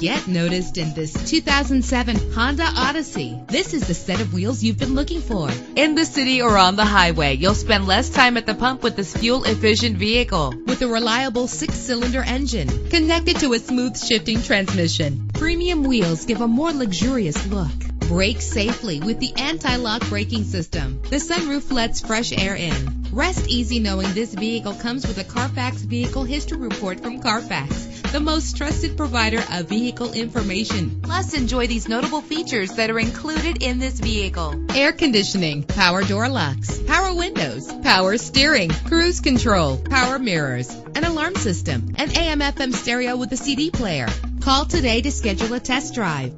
Get noticed in this 2007 Honda Odyssey. This is the set of wheels you've been looking for. In the city or on the highway, you'll spend less time at the pump with this fuel-efficient vehicle. With a reliable six-cylinder engine connected to a smooth shifting transmission, premium wheels give a more luxurious look. Brake safely with the anti-lock braking system. The sunroof lets fresh air in. Rest easy knowing this vehicle comes with a Carfax Vehicle History Report from Carfax, the most trusted provider of vehicle information. Plus, enjoy these notable features that are included in this vehicle. Air conditioning, power door locks, power windows, power steering, cruise control, power mirrors, an alarm system, an AM FM stereo with a CD player. Call today to schedule a test drive.